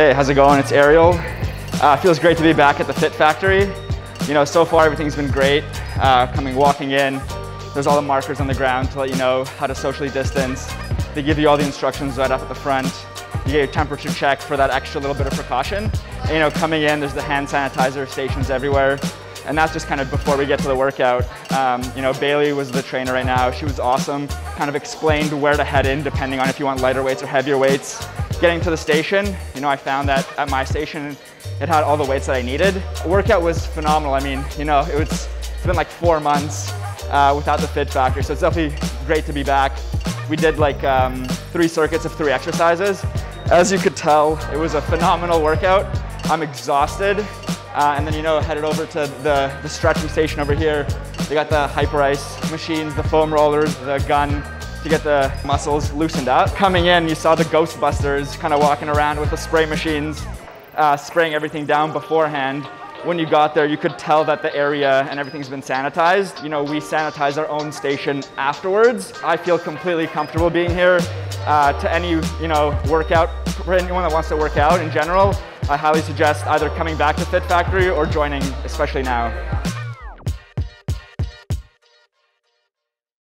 Hey, how's it going? It's Ariel. Uh, feels great to be back at the Fit Factory. You know, so far everything's been great. Uh, coming, walking in, there's all the markers on the ground to let you know how to socially distance. They give you all the instructions right up at the front. You get your temperature check for that extra little bit of precaution. And, you know, coming in, there's the hand sanitizer stations everywhere. And that's just kind of before we get to the workout. Um, you know, Bailey was the trainer right now. She was awesome. Kind of explained where to head in depending on if you want lighter weights or heavier weights. Getting to the station, you know, I found that at my station, it had all the weights that I needed. The workout was phenomenal. I mean, you know, it was, it's been like four months uh, without the Fit factor. so it's definitely great to be back. We did like um, three circuits of three exercises. As you could tell, it was a phenomenal workout. I'm exhausted. Uh, and then, you know, headed over to the, the stretching station over here. They got the Hyperice machines, the foam rollers, the gun, to get the muscles loosened up. Coming in, you saw the Ghostbusters kind of walking around with the spray machines, uh, spraying everything down beforehand. When you got there, you could tell that the area and everything's been sanitized. You know, we sanitize our own station afterwards. I feel completely comfortable being here. Uh, to any, you know, workout, for anyone that wants to work out in general, I highly suggest either coming back to Fit Factory or joining, especially now.